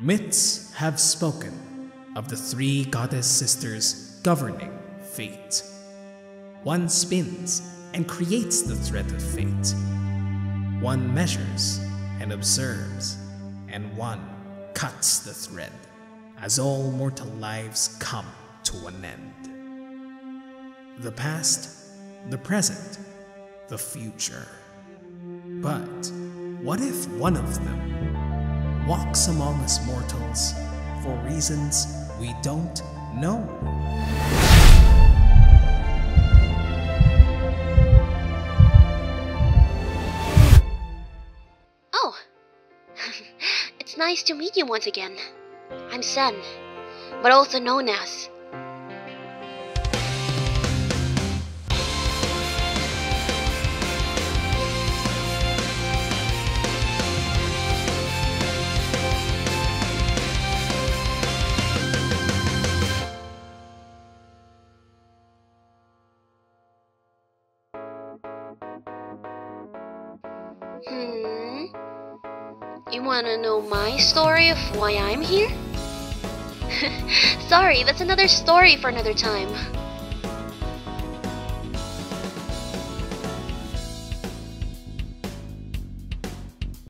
Myths have spoken of the three goddess sisters governing fate. One spins and creates the thread of fate. One measures and observes, and one cuts the thread as all mortal lives come to an end. The past, the present, the future. But what if one of them walks among us mortals for reasons we don't know? Oh, it's nice to meet you once again. I'm Sen, but also known as. Hmm. You wanna know my story of why I'm here? Sorry, that's another story for another time.